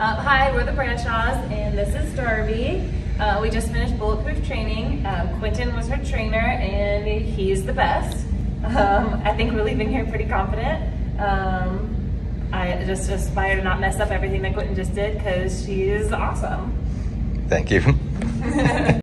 Uh, hi, we're the Bradshaws, and this is Darby. Uh, we just finished bulletproof training. Um, Quentin was her trainer, and he's the best. Um, I think we're leaving here pretty confident. Um, I just aspire to not mess up everything that Quentin just did because she's awesome. Thank you.